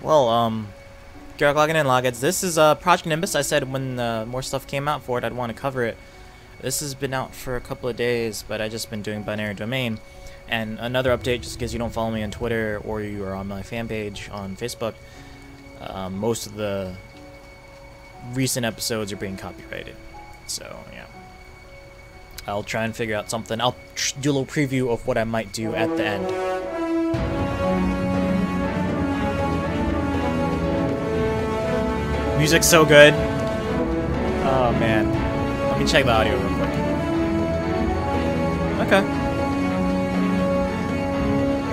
Well, um, Ghirock logging in, Logheads. This is uh, Project Nimbus. I said when uh, more stuff came out for it, I'd want to cover it. This has been out for a couple of days, but I just been doing binary domain. And another update, just because you don't follow me on Twitter or you are on my fan page on Facebook, um, most of the recent episodes are being copyrighted. So, yeah. I'll try and figure out something. I'll do a little preview of what I might do at the end. Music's so good. Oh man. Let me check the audio real quick. Okay.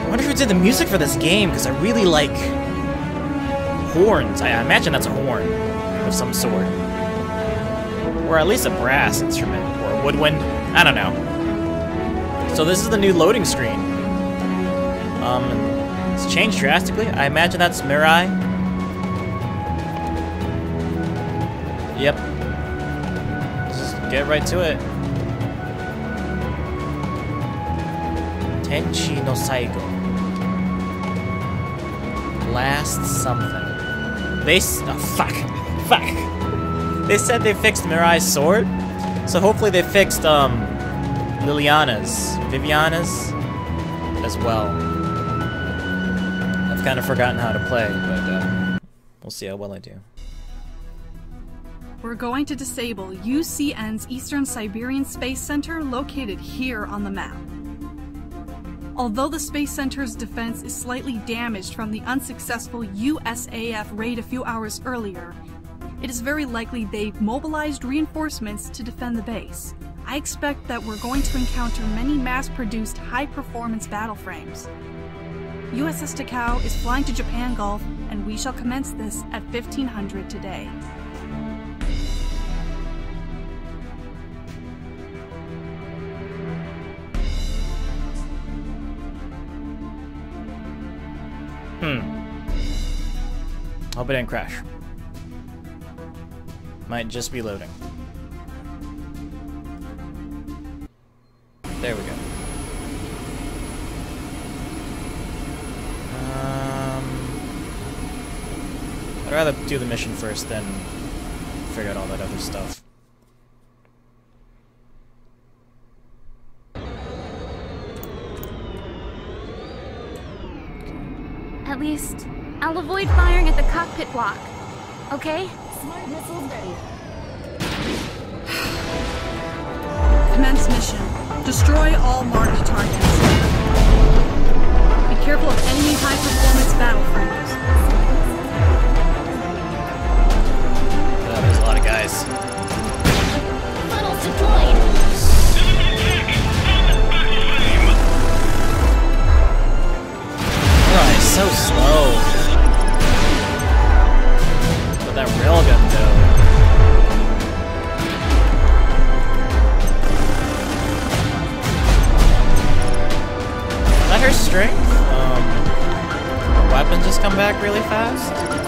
I wonder who did the music for this game, because I really like horns. I I imagine that's a horn of some sort. Or at least a brass instrument, or a woodwind. I don't know. So this is the new loading screen. Um, it's changed drastically. I imagine that's Mirai. Yep. Just get right to it. Tenshi no Saigo. Last something. They s- oh, fuck. Fuck. They said they fixed Mirai's sword. So hopefully they fixed um Liliana's, Viviana's as well. I've kind of forgotten how to play, but uh, we'll see how well I do. We're going to disable UCN's Eastern Siberian Space Center located here on the map. Although the Space Center's defense is slightly damaged from the unsuccessful USAF raid a few hours earlier, it is very likely they've mobilized reinforcements to defend the base. I expect that we're going to encounter many mass-produced high-performance battle frames. USS Takao is flying to Japan Gulf, and we shall commence this at 1500 today. Hope it didn't crash. Might just be loading. There we go. Um, I'd rather do the mission first than figure out all that other stuff. At least, I'll avoid firing at the cockpit block. Okay? Smart missiles ready. Commence mission. Destroy all marked targets. Be careful of enemy high-performance battle frames. Oh, uh, there's a lot of guys. Funnels deployed. Oh, he's so slow. That railgun, though. Is that her strength? Um, weapons just come back really fast?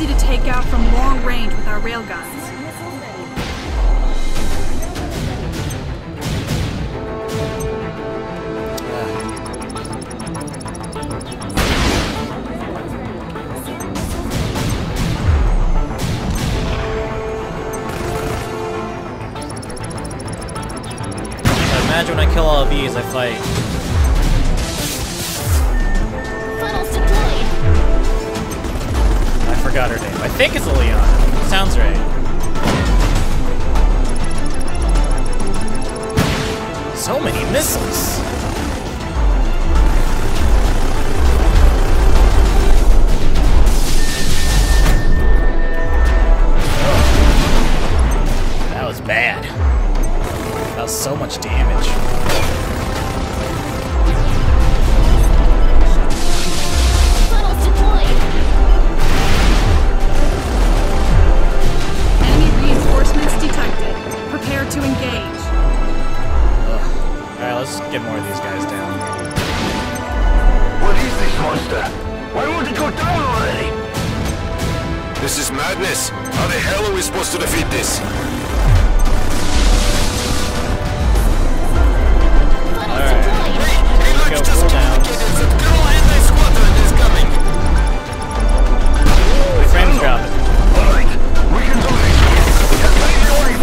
Easy to take out from long range with our railguns. Imagine when I kill all of these, I fight. Let's get more of these guys down. What is this monster? Why won't it go down already? This is madness. How the hell are we supposed to defeat this? Funnels Alright. deployed. Go cooldown. Anti-Squadron is coming. Frames dropping. Alright, we can do this.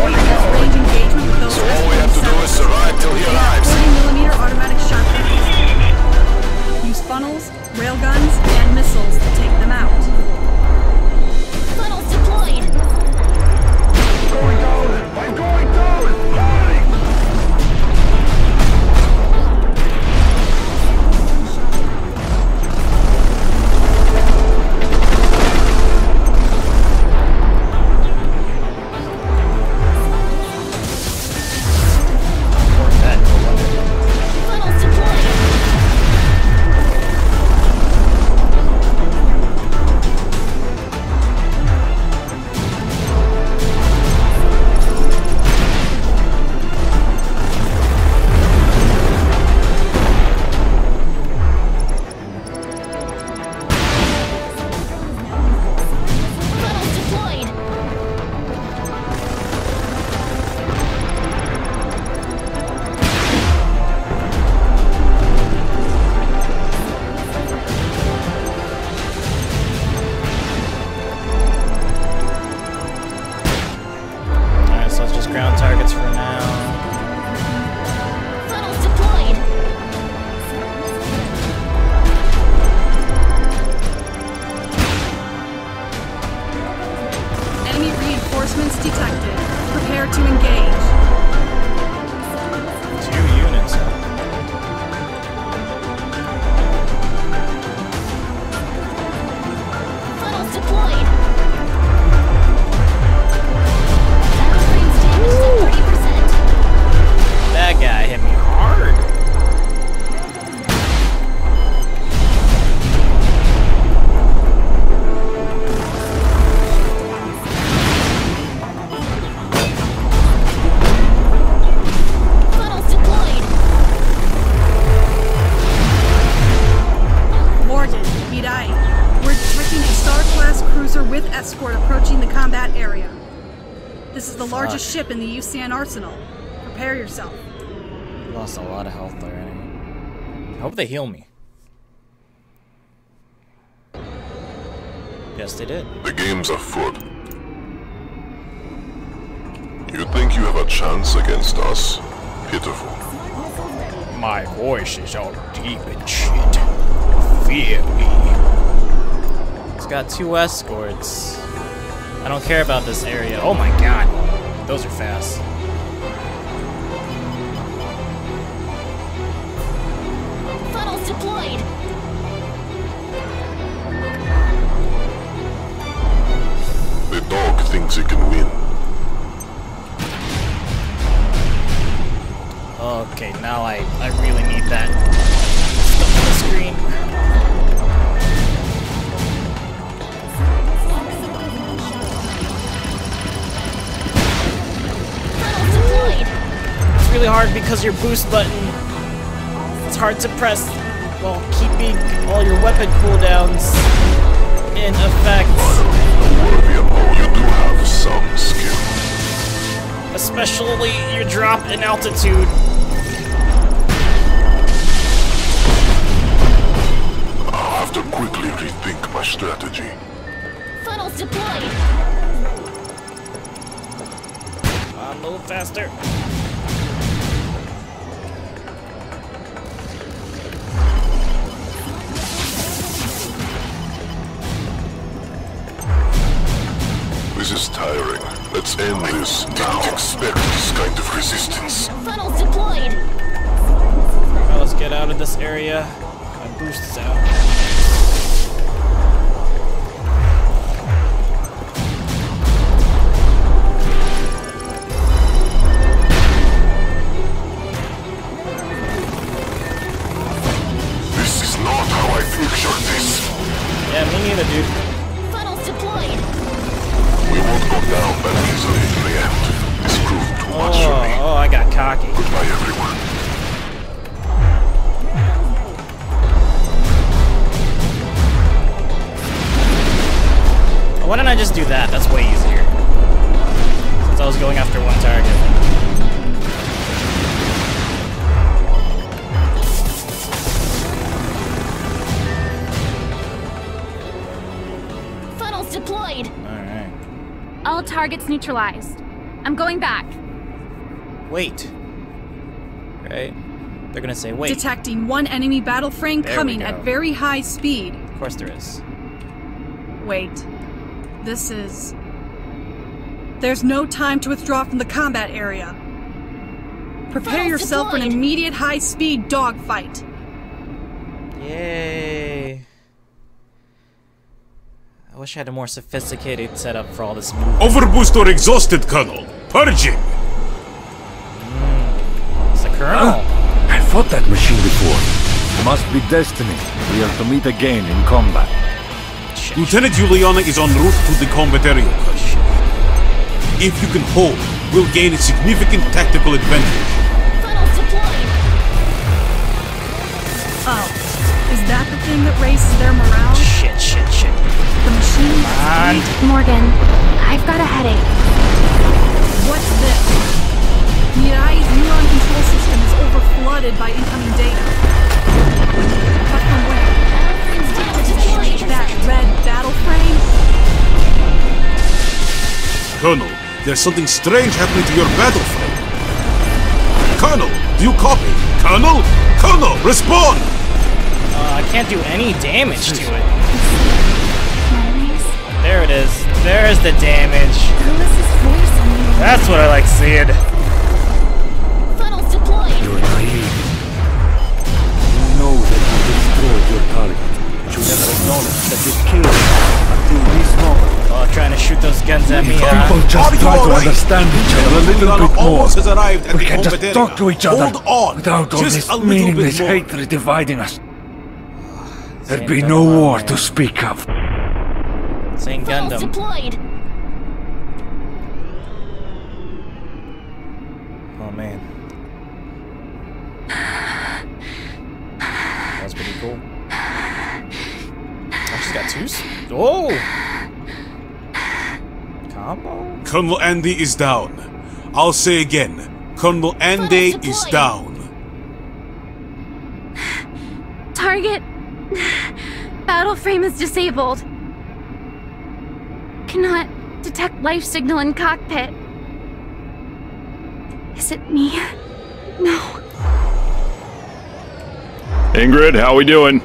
Range engagement with those All we have to do is survive till he arrives. Funnels, railguns, and missiles to take them out. Funnels deployed. Going down! I'm going largest ship in the UCN arsenal. Prepare yourself. Lost a lot of health already. I hope they heal me. Yes, they did. The game's afoot. You think you have a chance against us? Pitiful. My voice is all deep and shit. Fear me. It's got two escorts. I don't care about this area. Oh my god. Those are fast. Funnels deployed. The dog thinks he can win. Okay, now I, I really need that It's really hard because your boost button it's hard to press while keeping all your weapon cooldowns in effect. You do have some skill. Especially your drop in altitude. I'll have to quickly rethink my strategy. Funnels deployed. I'm a little faster. This is tiring. Let's end this now. Didn't expect this kind of resistance. Funnels deployed. Now let's get out of this area. My boost is out. Targets neutralized. I'm going back. Wait. Right? They're gonna say wait. Detecting one enemy battle frame There coming at very high speed. of course there is. Wait. This is. There's no time to withdraw from the combat area. Prepare Funnels yourself for an immediate high speed dogfight. Yay. I wish I had a more sophisticated setup for all this movement. Overboost or exhausted, Colonel. Purging. It's the Colonel. I fought that machine before. Must be destiny. We are to meet again in combat. Shit. Lieutenant Juliana is en route to the combat area. If you can hold, we'll gain a significant tactical advantage. That the thing that raises their morale? Shit, shit, shit. The machine? On. Morgan, I've got a headache. What's this? Mirai's neuron control system is overflooded by incoming data. But from where? Funnels deployed. That red battle frame? Colonel, there's something strange happening to your battle frame. Colonel, do you copy? Colonel? Colonel, respond! Uh, I can't do any damage to it. There it is. There's the damage. Lewis's voice on the That's what I like seeing. Funnels deployed. You're naive. You know that you destroyed your target, but you never acknowledged that you killed it until this moment. Oh, trying to shoot those guns at me, If huh? people just Are try to alright? understand each other a little Juliana bit more, has arrived we can just talk to each other Hold on. without all Just this a little meaningless bit hatred dividing us. There'd be no war to speak of. Saint Gundam. deployed. Oh man. That's pretty cool. Oh, she's got two. Oh! Combo? Colonel Andy is down. I'll say again. Colonel Andy is down. Target. Battle frame is disabled. Cannot detect life signal in cockpit. Is it me? No. Ingrid, how are we doing?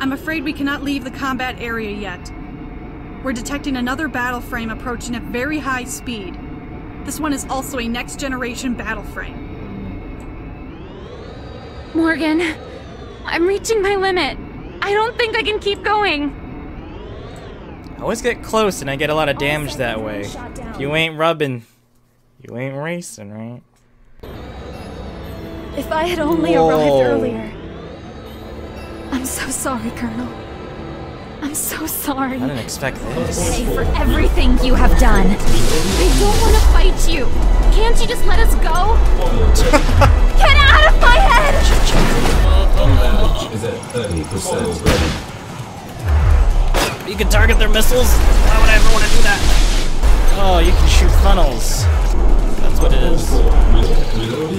I'm afraid we cannot leave the combat area yet. We're detecting another battle frame approaching at very high speed. This one is also a next generation battle frame. Morgan, I'm reaching my limit. I don't think I can keep going. I always get close and I get a lot of damage that way. If you ain't rubbing, you ain't racing, right? If I had only Whoa. arrived earlier. I'm so sorry, Colonel. I'm so sorry. I didn't expect this. Pay for everything you have done. I don't want to fight you. Can't you just let us go? Get out of my head! You can target their missiles? Why would I ever want to do that? Oh, you can shoot funnels. That's what it is.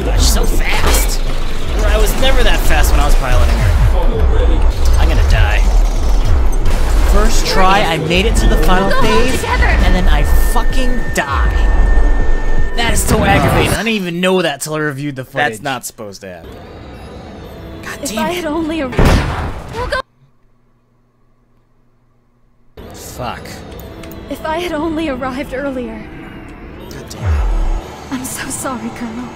Gosh, so fast. I was never that fast when I was piloting her. I'm gonna die. First try, I made it to the final phase, and then I fucking die. That is so aggravating. I didn't even know that till I reviewed the footage. That's not supposed to happen. God If damn I it. had only arrived. We'll go. Fuck. If I had only arrived earlier. God damn I'm so sorry, Colonel.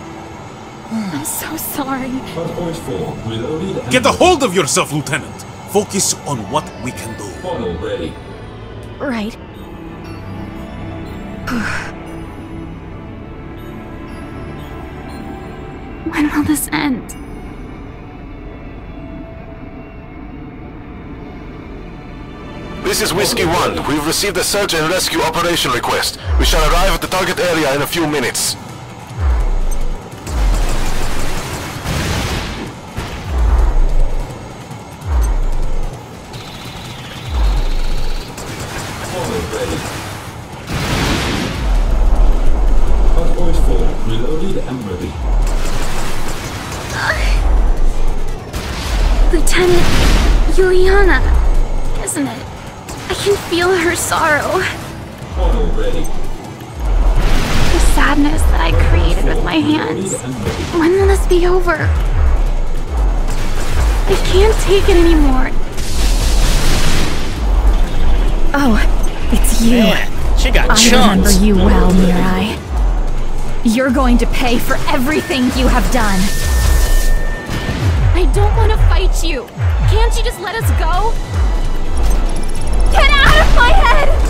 I'm so sorry. Get a hold of yourself, Lieutenant. Focus on what we can do. Right. when will this end? This is Whiskey 1. We've received a search and rescue operation request. We shall arrive at the target area in a few minutes. over. I can't take it anymore. Oh, it's you. Man, she got I remember you well, Mirai. You're going to pay for everything you have done. I don't want to fight you. Can't you just let us go? Get out of my head!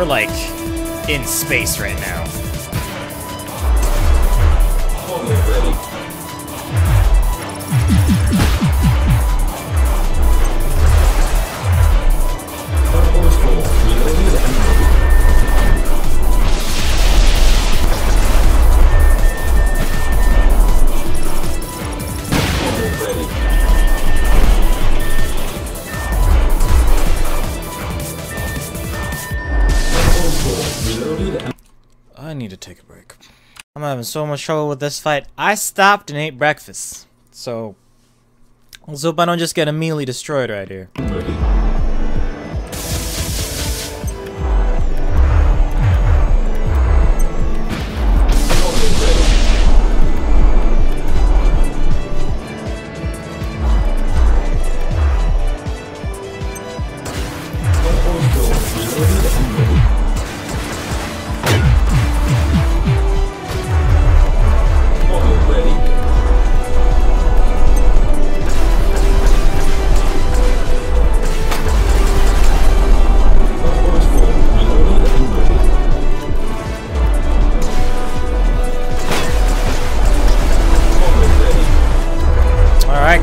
We're like in space right now. need to take a break. I'm having so much trouble with this fight. I stopped and ate breakfast. So, let's hope I don't just get immediately destroyed right here.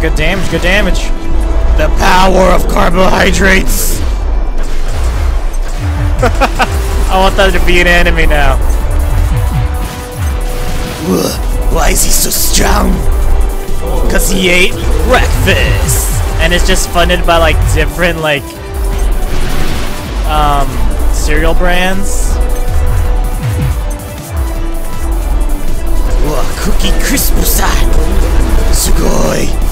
Good damage, good damage. The power of carbohydrates! I want that to be an enemy now. Why is he so strong? Cause he ate breakfast! And it's just funded by like different like um cereal brands. Ugh, cookie crisp Sugoi!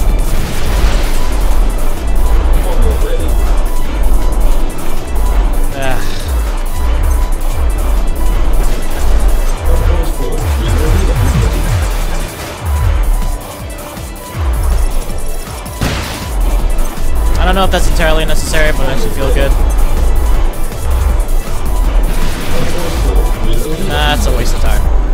Know if that's entirely necessary, but it makes me feel good. Nah, a waste of time.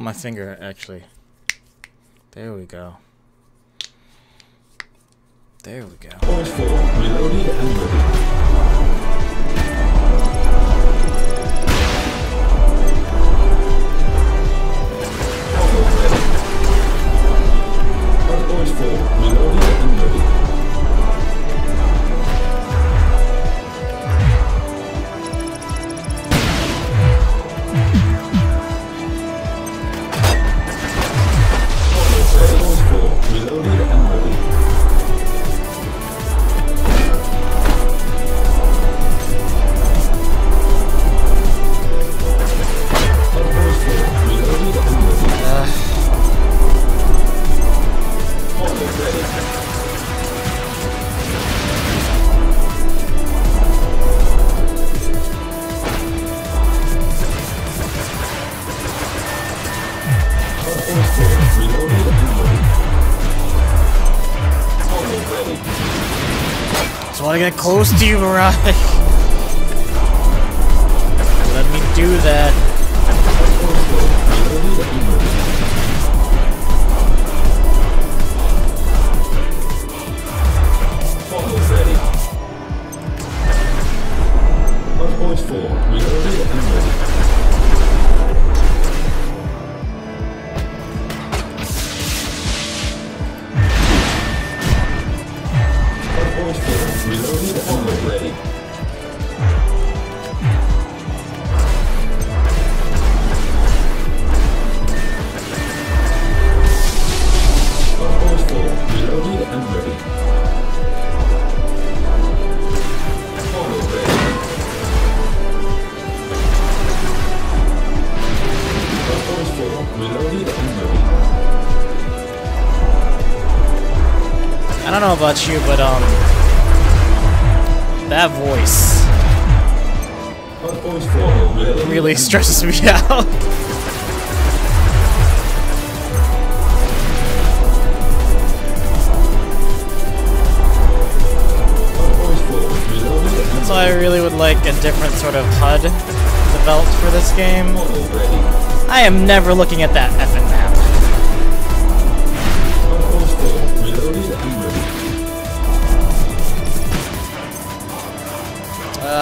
Ooh, my finger actually. There we go. There we go. Just want get close to you, Mirai. Let me do that. Don't know about you, but um, that voice really stresses me out. So I really would like a different sort of HUD developed for this game. I am never looking at that effing map.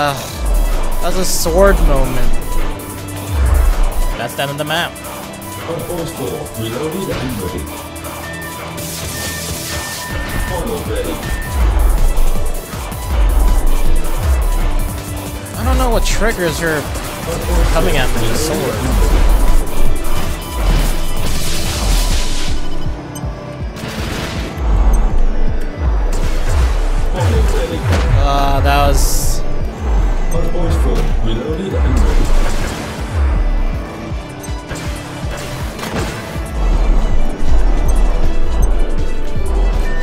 Ugh. That's a sword moment. That's the end of the map. I don't know what triggers her coming at me sword. Ah, that was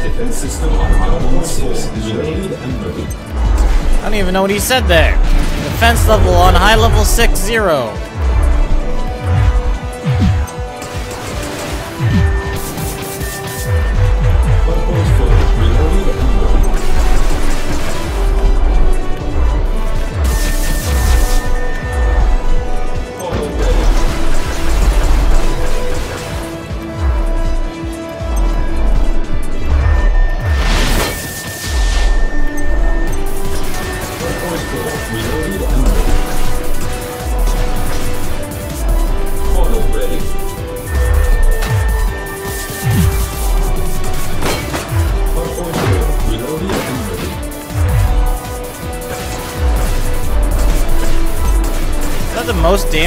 Defense system on level 6 is and ready. I don't even know what he said there. Defense level on high level 6 0.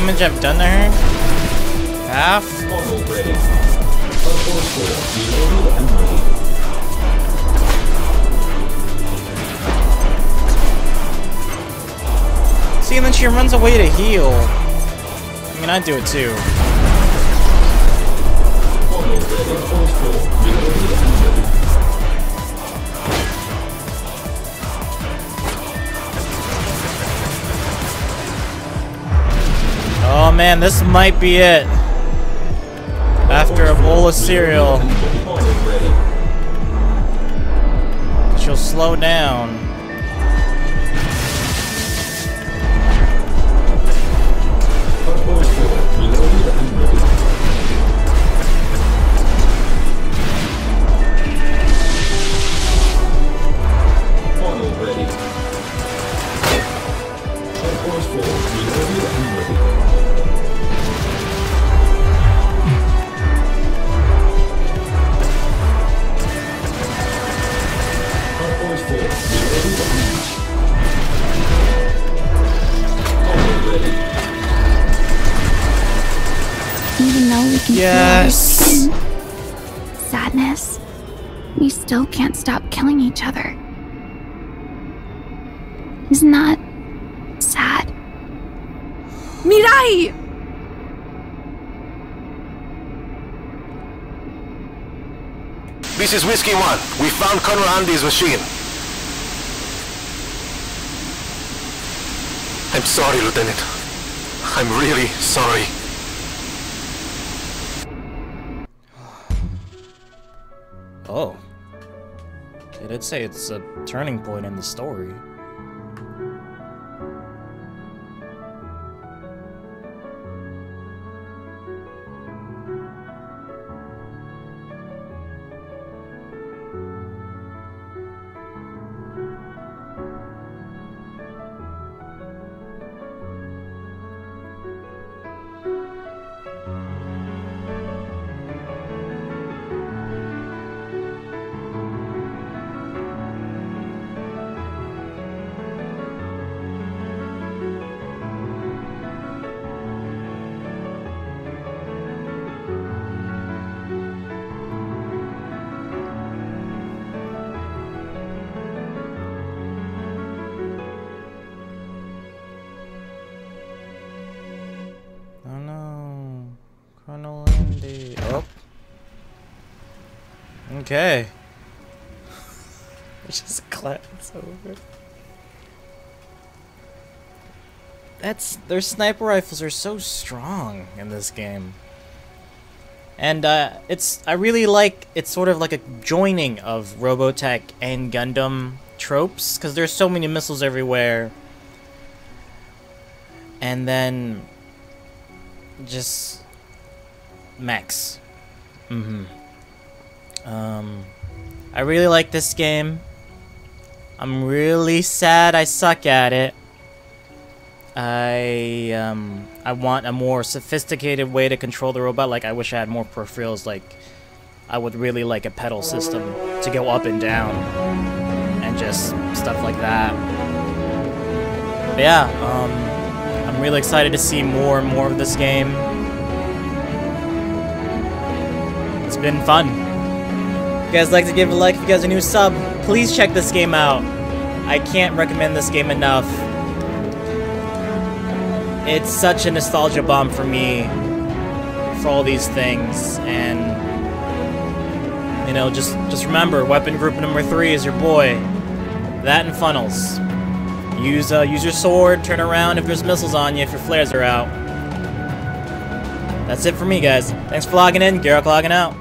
Damage I've done to her? Half? Auto ready. Hardpoint 4 reloaded and ready. See, and then she runs away to heal. I mean, I'd do it too. Man, this might be it. After a bowl of cereal, she'll slow down. Hardpoint 4 reloaded and ready. Auto ready. Even though we can Yes. feel other skin, sadness, we still can't stop killing each other. Isn't that sad? Mirai! This is Whiskey One. We found Colonel Andy's machine. I'm sorry, Lieutenant. I'm really sorry. Oh. It did say it's a turning point in the story. Okay. Just glance over. That's their sniper rifles are so strong in this game. And uh, it's I really like it's sort of like a joining of Robotech and Gundam tropes because there's so many missiles everywhere. And then just max. Mm-hmm. Um, I really like this game. I'm really sad I suck at it. I um I want a more sophisticated way to control the robot. Like I wish I had more peripherals like I would really like a pedal system to go up and down and just stuff like that. But yeah, um, I'm really excited to see more and more of this game. It's been fun. You guys like to give a like, if you guys are new sub, please check this game out. I can't recommend this game enough. It's such a nostalgia bomb for me for all these things, and you know, just just remember, weapon group number three is your boy. That and funnels. Use uh, use your sword, turn around if there's missiles on you, if your flares are out. That's it for me, guys. Thanks for logging in. Ghirock logging out.